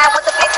ride with the